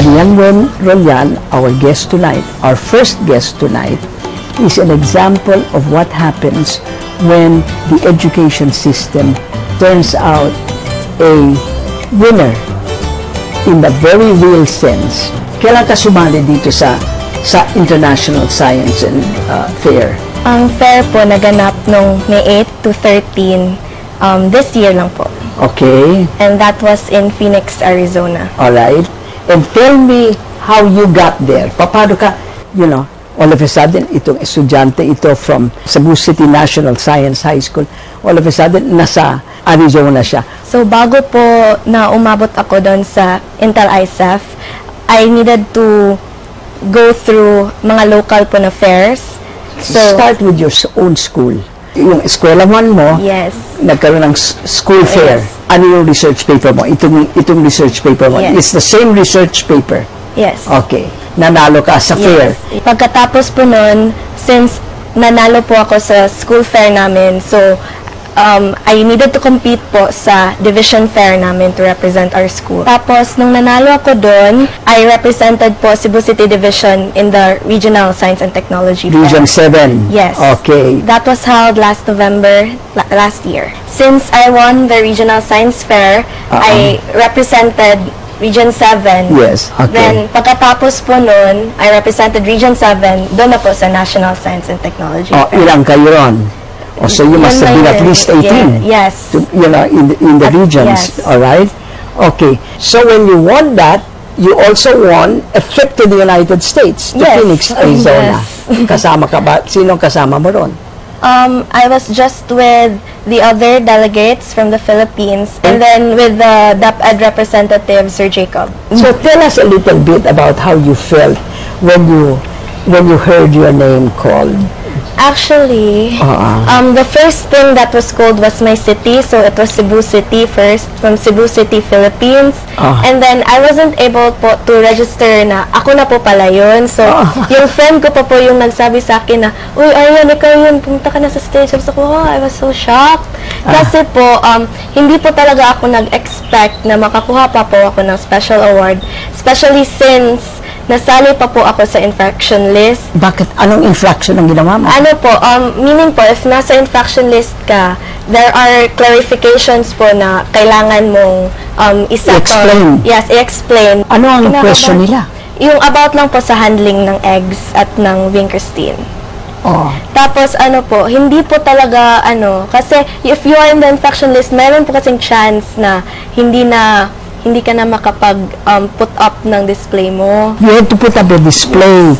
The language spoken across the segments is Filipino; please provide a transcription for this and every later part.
Arian Ron Rolyan, our guest tonight, our first guest tonight, is an example of what happens when the education system turns out a winner in the very real sense. Kailan ka sumali dito sa sa International Science and uh, Fair? Ang fair po naganap nung May 8 to 13 um, this year lang po. Okay, And that was in Phoenix, Arizona. all right. And tell me how you got there. Paano ka, you know, all of a sudden, itong estudyante ito from Cebu City National Science High School, all of a sudden, nasa Arizona siya. So bago po na umabot ako doon sa Intel ISAF, I needed to go through mga local po na fairs. So, Start with your own school. Yung eskwelahan mo, yes. nagkaroon ng school fair. Yes. Ano yung research paper mo? Itong, itong research paper mo. Yes. It's the same research paper. Yes. Okay. Nanalo ka sa fair. Yes. Pagkatapos po nun, since nanalo po ako sa school fair namin, so um, I needed to compete po sa division fair namin to represent our school. Tapos, nung nanalo ako doon, I represented po Cebu City Division in the Regional Science and Technology Region Fair. 7. Yes. Okay. That was held last November la- last year. Since I won the Regional Science Fair, Uh-uh. I represented Region 7. Yes. Okay. Then, pagkatapos po nun, I represented Region 7, doon na po sa National Science and Technology Oh, Fair. ilang kayo ron? Oh, so you must have been at least 18. Yeah, yes. to, you know, in the, in the At- regions. yes. All right. Okay. So when you won that, you also won a trip to the United States, to Yes. Phoenix, Oh, Arizona. yes. kasama ka ba? Sinong kasama mo ron? Um, I was just with the other delegates from the Philippines and eh? then with the DepEd representative, Sir Jacob. So mm. tell us a little bit about how you felt when you when you heard your name called. Actually, Uh-uh. um, the first thing that was called was my city. So it was Cebu City first, from Cebu City, Philippines. Ah. And then I wasn't able po to register na ako na po pala yun. So Ah. yung friend ko pa po yung nagsabi sa akin na, Uy, Aryan, ikaw yun, pumunta ka na sa stage. Sabi ko, oh, I was so shocked. Ah. Kasi po, um, hindi po talaga ako nag-expect na makakuha pa po ako ng special award. Especially since nasali pa po ako sa infraction list. Bakit anong infraction ang ginawa mo? Ano po, um, meaning po, if nasa infraction list ka, there are clarifications po na kailangan mong um, isa I-explain. Yes, i-explain. Ano ang Kinakabahan- question nila? Yung about lang po sa handling ng eggs at ng Winkerstein. Oh. Tapos ano po, hindi po talaga ano, kasi if you are in the infection list, meron po kasing chance na hindi na hindi ka na makapag um, put up ng display mo. You had to put up a display.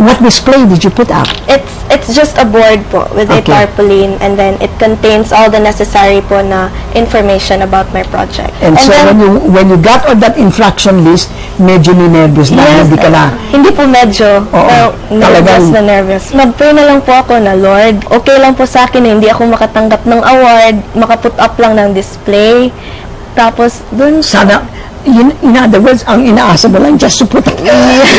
What display did you put up? It's it's just a board po with a Okay. tarpaulin and then it contains all the necessary po na information about my project. And, so then, when you when you got on that infraction list, medyo ninervous na, Yes, hindi ka na. Hindi po medyo, Oo, pero nervous talagang- na nervous. Mag-pray na lang po ako na, Lord, okay lang po sa akin na hindi ako makatanggap ng award, makaput up lang ng display. Tapos, dun Sana, in, in other words, ang inaasa mo lang just to put up.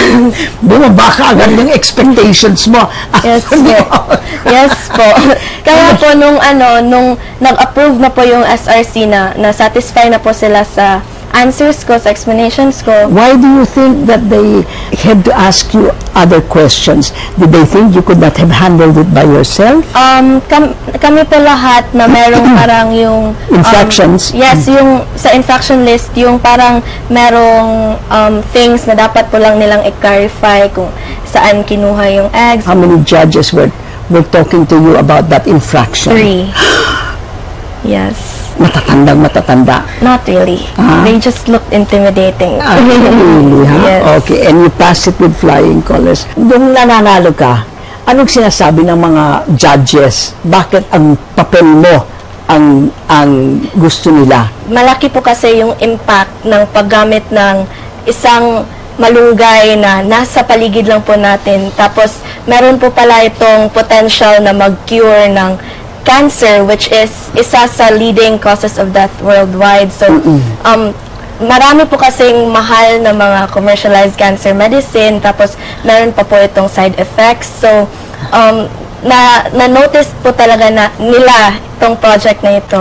Bumaba ka agad ng expectations mo. Yes po. mo- yes po. Kaya po nung ano, nung nag-approve na po yung SRC na na-satisfy na po sila sa answers ko, sa explanations ko. Why do you think that they had to ask you other questions? Did they think you could not have handled it by yourself? Um, kam- kami po lahat na merong parang yung... um, Infractions? yes, yung sa infraction list, yung parang merong um, things na dapat po lang nilang i-clarify kung saan kinuha yung eggs. How many judges were were talking to you about that infraction? Three. Yes. Matatandang matatanda. Not really. Ah. They just looked intimidating. Ah, really, ha? Yes. Okay, and you pass it with flying colors. Nung nananalo ka, anong sinasabi ng mga judges? Bakit ang papel mo ang ang gusto nila? Malaki po kasi yung impact ng paggamit ng isang malunggay na nasa paligid lang po natin. Tapos, meron po pala itong potential na mag-cure ng cancer, which is isa sa leading causes of death worldwide. So, um, marami po kasing mahal na mga commercialized cancer medicine, tapos meron pa po itong side effects. So, um, na, na-notice po talaga na nila itong project na ito.